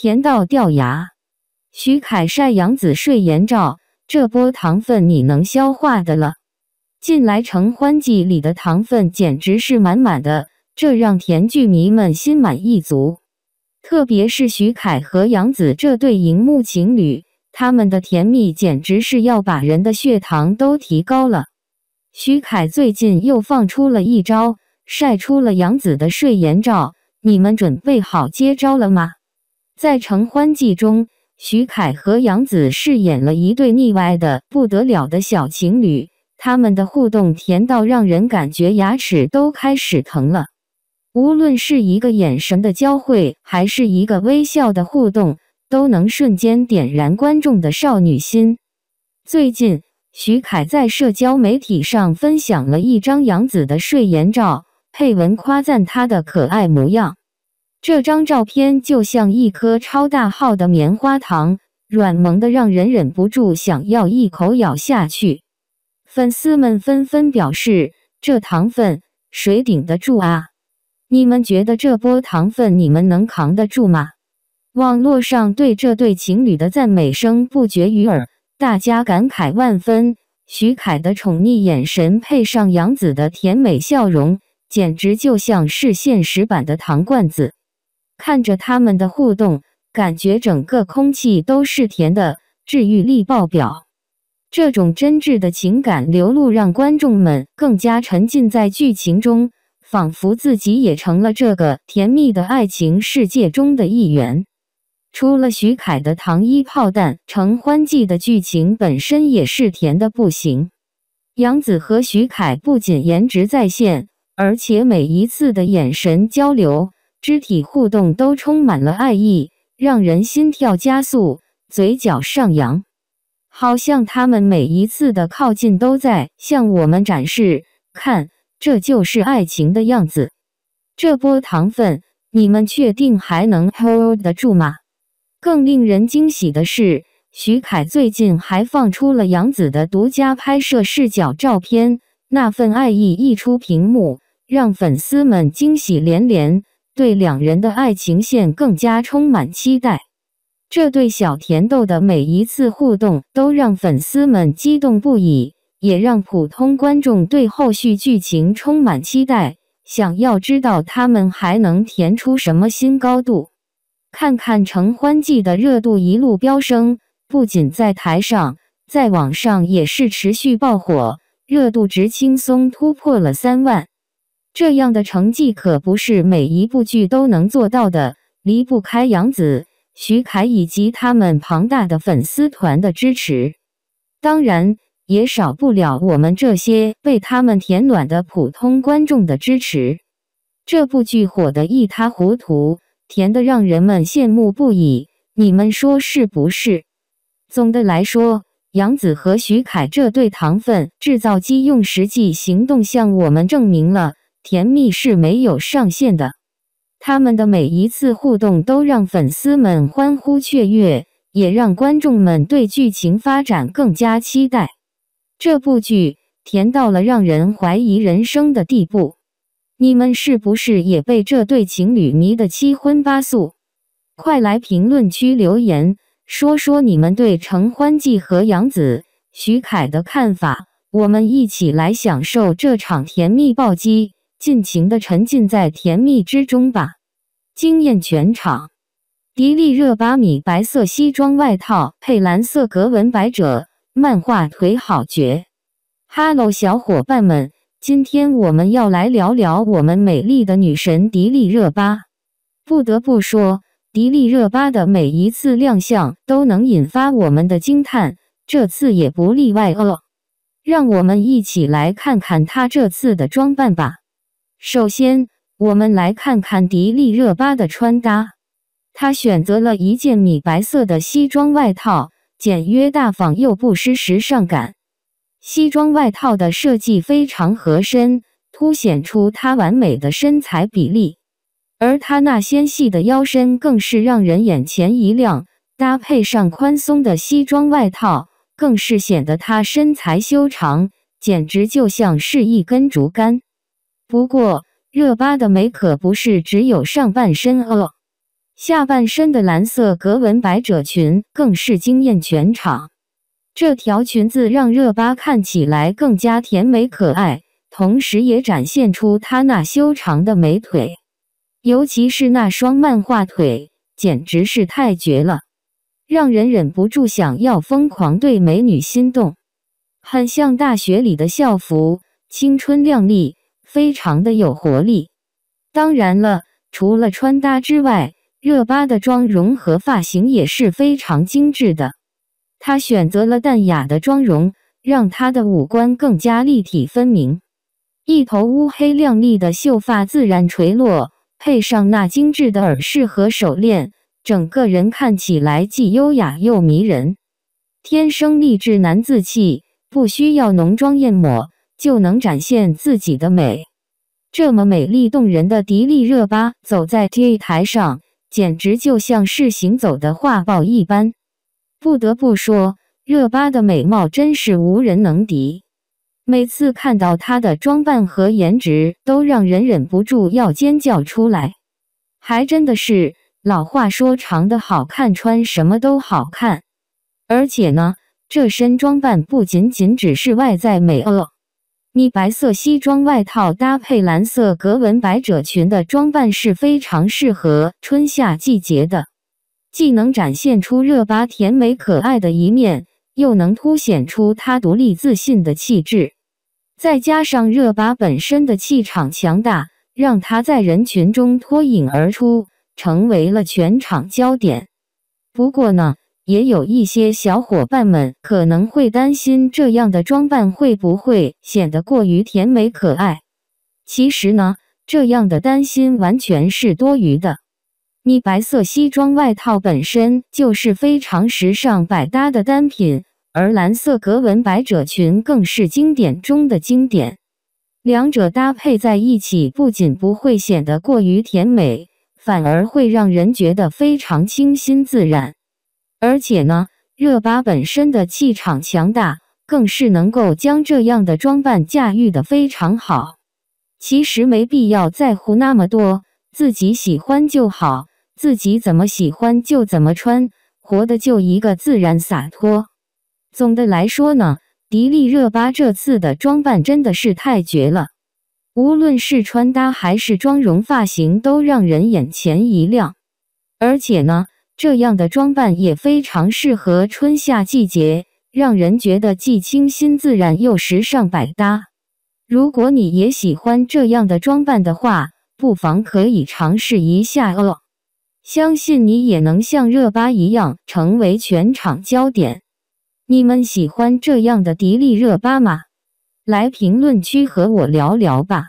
甜到掉牙。徐凯晒杨子睡颜照，这波糖分你能消化的了。近来承欢记里的糖分简直是满满的，这让甜剧迷们心满意足。特别是徐凯和杨子这对荧幕情侣，他们的甜蜜简直是要把人的血糖都提高了。徐凯最近又放出了一招，晒出了杨子的睡颜照，你们准备好接招了吗？在承欢记中。徐凯和杨紫饰演了一对腻歪的不得了的小情侣，他们的互动甜到让人感觉牙齿都开始疼了。无论是一个眼神的交汇，还是一个微笑的互动，都能瞬间点燃观众的少女心。最近，徐凯在社交媒体上分享了一张杨紫的睡颜照，配文夸赞她的可爱模样。这张照片就像一颗超大号的棉花糖，软萌的让人忍不住想要一口咬下去。粉丝们纷纷表示：“这糖分谁顶得住啊？你们觉得这波糖分你们能扛得住吗？”网络上对这对情侣的赞美声不绝于耳，大家感慨万分。徐凯的宠溺眼神配上杨紫的甜美笑容，简直就像是现实版的糖罐子。看着他们的互动，感觉整个空气都是甜的，治愈力爆表。这种真挚的情感流露，让观众们更加沉浸在剧情中，仿佛自己也成了这个甜蜜的爱情世界中的一员。除了徐凯的糖衣炮弹，《承欢记》的剧情本身也是甜的不行。杨紫和徐凯不仅颜值在线，而且每一次的眼神交流。肢体互动都充满了爱意，让人心跳加速，嘴角上扬，好像他们每一次的靠近都在向我们展示：看，这就是爱情的样子。这波糖分，你们确定还能 hold 得住吗？更令人惊喜的是，徐凯最近还放出了杨紫的独家拍摄视角照片，那份爱意溢出屏幕，让粉丝们惊喜连连。对两人的爱情线更加充满期待。这对小甜豆的每一次互动都让粉丝们激动不已，也让普通观众对后续剧情充满期待，想要知道他们还能甜出什么新高度。看看《承欢记》的热度一路飙升，不仅在台上，在网上也是持续爆火，热度值轻松突破了三万。这样的成绩可不是每一部剧都能做到的，离不开杨紫、徐凯以及他们庞大的粉丝团的支持，当然也少不了我们这些被他们填暖的普通观众的支持。这部剧火得一塌糊涂，甜得让人们羡慕不已，你们说是不是？总的来说，杨紫和徐凯这对糖分制造机用实际行动向我们证明了。甜蜜是没有上限的，他们的每一次互动都让粉丝们欢呼雀跃，也让观众们对剧情发展更加期待。这部剧甜到了让人怀疑人生的地步，你们是不是也被这对情侣迷得七荤八素？快来评论区留言，说说你们对《承欢记》和杨紫、徐凯的看法，我们一起来享受这场甜蜜暴击。尽情的沉浸在甜蜜之中吧，惊艳全场。迪丽热巴米白色西装外套配蓝色格纹百褶，漫画腿好绝。Hello，小伙伴们，今天我们要来聊聊我们美丽的女神迪丽热巴。不得不说，迪丽热巴的每一次亮相都能引发我们的惊叹，这次也不例外哦。让我们一起来看看她这次的装扮吧。首先，我们来看看迪丽热巴的穿搭。她选择了一件米白色的西装外套，简约大方又不失时尚感。西装外套的设计非常合身，凸显出她完美的身材比例，而她那纤细的腰身更是让人眼前一亮。搭配上宽松的西装外套，更是显得她身材修长，简直就像是一根竹竿。不过，热巴的美可不是只有上半身哦。下半身的蓝色格纹百褶裙更是惊艳全场。这条裙子让热巴看起来更加甜美可爱，同时也展现出她那修长的美腿，尤其是那双漫画腿，简直是太绝了，让人忍不住想要疯狂对美女心动。很像大学里的校服，青春靓丽，非常的有活力。当然了，除了穿搭之外，热巴的妆容和发型也是非常精致的，她选择了淡雅的妆容，让她的五官更加立体分明。一头乌黑亮丽的秀发自然垂落，配上那精致的耳饰和手链，整个人看起来既优雅又迷人。天生丽质难自弃，不需要浓妆艳抹就能展现自己的美。这么美丽动人的迪丽热巴走在 T 台上。简直就像是行走的画报一般。不得不说，热巴的美貌真是无人能敌。每次看到她的装扮和颜值，都让人忍不住要尖叫出来。还真的是老话说，长得好看，穿什么都好看。而且呢，这身装扮不仅仅只是外在美哦。米白色西装外套搭配蓝色格纹百褶裙的装扮是非常适合春夏季节的，既能展现出热巴甜美可爱的一面，又能凸显出她独立自信的气质。再加上热巴本身的气场强大，让她在人群中脱颖而出，成为了全场焦点。不过呢。也有一些小伙伴们可能会担心，这样的装扮会不会显得过于甜美可爱？其实呢，这样的担心完全是多余的。米白色西装外套本身就是非常时尚百搭的单品，而蓝色格纹百褶裙更是经典中的经典。两者搭配在一起，不仅不会显得过于甜美，反而会让人觉得非常清新自然。而且呢，热巴本身的气场强大，更是能够将这样的装扮驾驭的非常好。其实没必要在乎那么多，自己喜欢就好，自己怎么喜欢就怎么穿，活的就一个自然洒脱。总的来说呢，迪丽热巴这次的装扮真的是太绝了，无论是穿搭还是妆容、发型，都让人眼前一亮。而且呢。这样的装扮也非常适合春夏季节，让人觉得既清新自然又时尚百搭。如果你也喜欢这样的装扮的话，不妨可以尝试一下哦。相信你也能像热巴一样成为全场焦点。你们喜欢这样的迪丽热巴吗？来评论区和我聊聊吧。